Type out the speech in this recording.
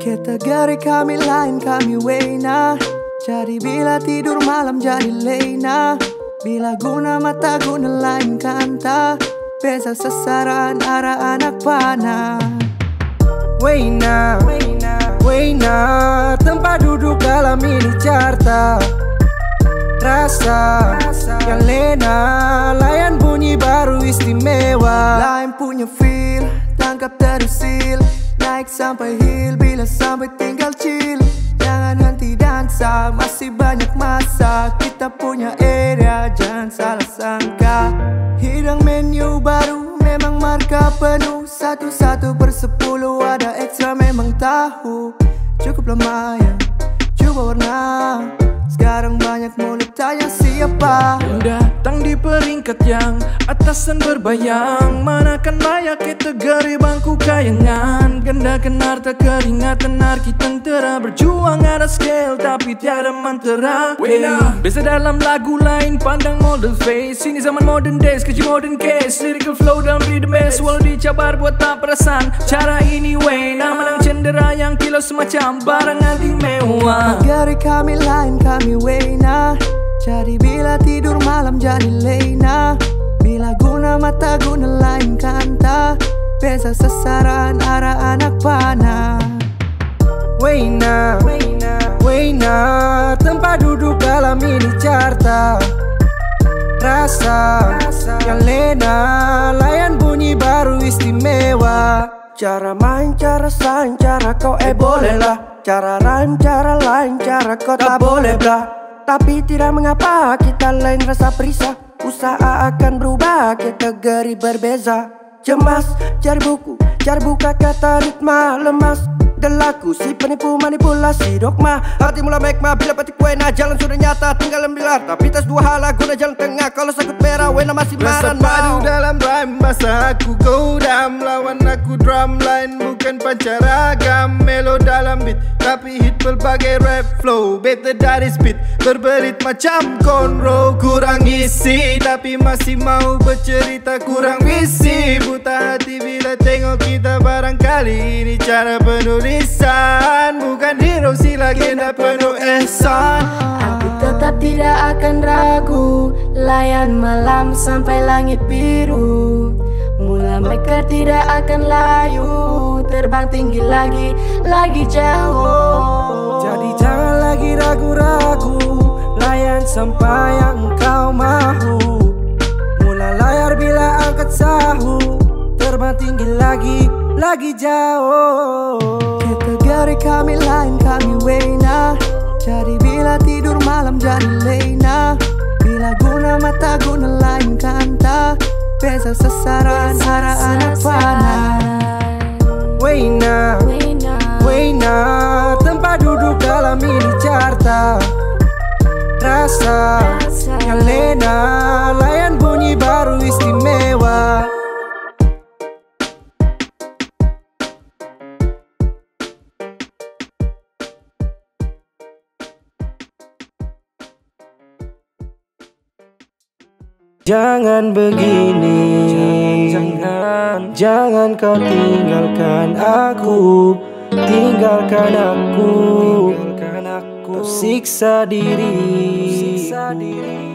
Kategori kami lain kami wena. Jadi bila tidur malam jadi lena. Bila guna mata guna lain kanta. Beza sasaran arah anak panah. Wena, Wena, tempat duduk dalam ini carta. Rasa yang lena, layan bunyi baru istimewa. Lain punya feel, tangkap terusil Naik sampai hill, bila sampai tinggal chill. Jangan henti dansa, masih banyak masa. Kita punya area, jangan salah sangka. Hidang menu baru, memang marka penuh. Satu-satu per sepuluh, ada ekstra memang tahu. Cukup lumayan, coba warna. Sekarang banyak mulut tanya siapa? Datang di peringkat yang atas dan berbayang. Manakan layak kategori bangku kayangan. Gendakan harta keringatan arki tentera Berjuang ada scale tapi tiada mantra Wena Biasa dalam lagu lain pandang model face. Ini zaman modern days keji modern case. Lyrical flow dalam rhythm bass Walau dicabar buat tak perasan. Cara ini Wena Menang cendera yang kilo semacam. Barang anti mewah. Negeri kami lain kami wena Jadi bila tidur malam jadi lena Bila guna mata guna lain kanta Beza sasaran arah anak panah. Wena, Wena, tempat duduk dalam ini carta. Rasa yang lena, layan bunyi baru istimewa. Cara main, cara sain, cara kau eh boleh lah Cara rhyme, cara lain, cara kau tak boleh blah Tapi tidak mengapa kita lain rasa perisa Usaha akan berubah, kategori berbeza. Cemas, cari buku, cari buka kata ritma lemas. Delaku si penipu manipulasi dogma. Hati mula mekma bila petik wena Jalan sudah nyata tinggal ambil Tapi tas dua hala guna jalan tengah. Kalau sakut merah wena masih marah Rasa padu dalam rhyme Masa aku godam Lawan aku drum line Bukan pancaragam Melo dalam beat Tapi hit berbagai rap flow. Better dari speed Berbelit macam konro Kurang isi Tapi masih mau bercerita Kurang visi Buta hati bila tengok kita Barangkali. Ini cara penulisan Bukan hero si legenda penuh ehsan. Aku tetap tidak akan ragu Layan malam sampai langit biru Mula maker tidak akan layu Terbang tinggi lagi, lagi jauh. Jadi jangan lagi ragu-ragu Layan sampai yang kau mahu. Mula layar bila angkat sahu Terbang tinggi lagi, lagi jauh. Kategori kami lain kami wena. Jadi bila tidur malam jadi lena Beza sasaran arah anak panah Wena, Wena Tempat duduk dalam ini carta. Rasa yang Jangan begini. Jangan. Jangan kau tinggalkan aku. Tinggalkan aku. Tinggalkan aku. Siksa diri. Siksa diri